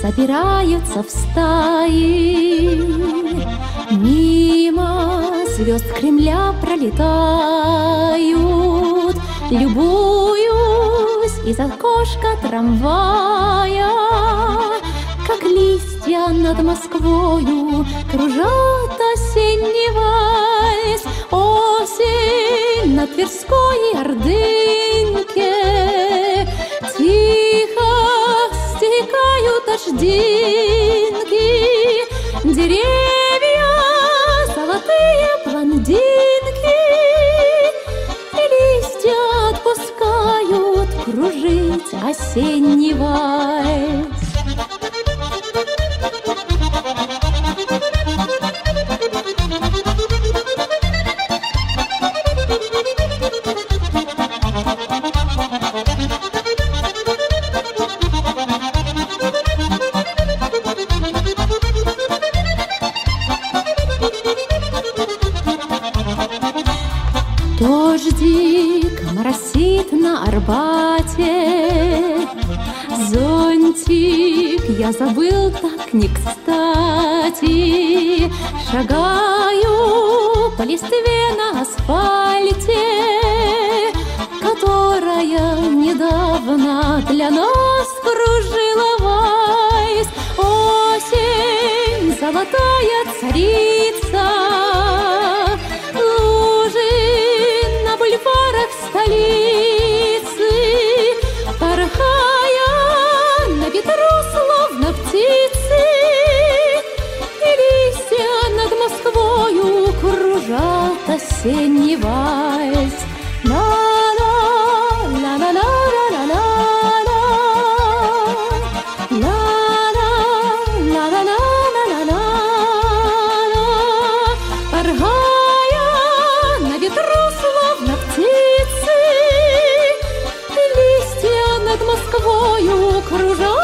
собираются в стаи. Мимо звезд Кремля пролетают, Любуюсь из окошка трамвая, Как листья над Москвою Кружат осенний вальс, Осень на Тверской Ордынке. Дождинки, Деревья золотые блондинки, И листья отпускают кружить осенний вальс. Моросит на Арбате, Зонтик я забыл так не кстати. Шагаю по листве на асфальте, Которая недавно для нас кружила вальс. Осень, золотая царица, осенний вальс. Москвою кружат.